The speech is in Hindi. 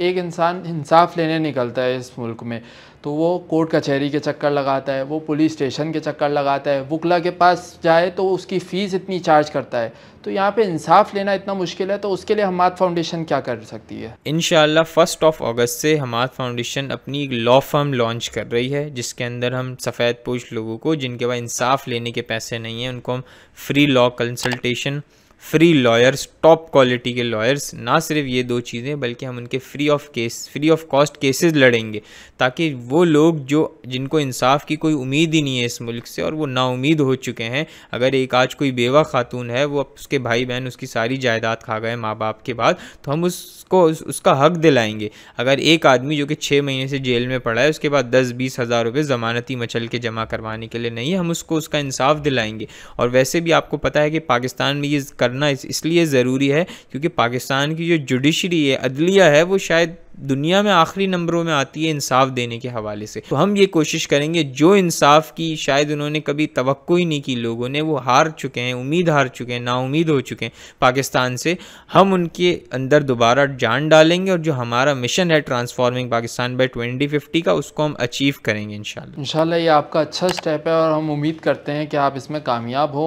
एक इंसान इंसाफ लेने निकलता है इस मुल्क में तो वो कोर्ट कचहरी के चक्कर लगाता है, वो पुलिस स्टेशन के चक्कर लगाता है, वकला के पास जाए तो उसकी फ़ीस इतनी चार्ज करता है। तो यहाँ पे इंसाफ लेना इतना मुश्किल है तो उसके लिए हमाद फाउंडेशन क्या कर सकती है? इन फ़र्स्ट ऑफ़ अगस्त से हमाद फाउंडेशन अपनी एक लॉ फर्म लॉन्च कर रही है, जिसके अंदर हम सफ़ेद पोश लोगों को, जिनके पास इंसाफ लेने के पैसे नहीं हैं, उनको हम free law consultation free lawyers top quality के लॉयर्स ना सिर्फ़ ये दो चीज़ें बल्कि हम उनके free of case free of cost cases लड़ेंगे ताकि वो लोग जो जिनको इंसाफ की कोई उम्मीद ही नहीं है इस मुल्क से और वो नाउमीद हो चुके हैं अगर एक आज कोई बेवा खातून है वो उसके भाई बहन उसकी सारी जायदाद खा गए माँ बाप के बाद तो हम उसको उस, उसका हक दिलाएँगे। अगर एक आदमी जो कि छः महीने से जेल में पड़ा है उसके बाद दस बीस हज़ार रुपये ज़मानती मचल के जमा करवाने के लिए नहीं है हम उसको उसका इंसाफ दिलाएँगे। और वैसे भी आपको पता है कि पाकिस्तान में ये करना इस, इसलिए ज़रूरी है क्योंकि पाकिस्तान की जो जुडिशरी है अदलिया है वो शायद दुनिया में आखिरी नंबरों में आती है इंसाफ देने के हवाले से। तो हम ये कोशिश करेंगे जो इंसाफ की शायद उन्होंने कभी तो ही नहीं की लोगों ने वो हार चुके हैं उम्मीद हार चुके हैं नाउमीद हो चुके हैं पाकिस्तान से। हम उनके अंदर दोबारा जान डालेंगे और जो हमारा मिशन है transforming Pakistan by twenty fifty का उसको हम अचीव करेंगे इन शाला ये आपका अच्छा स्टेप है और हम उम्मीद करते हैं कि आप इसमें कामयाब हो।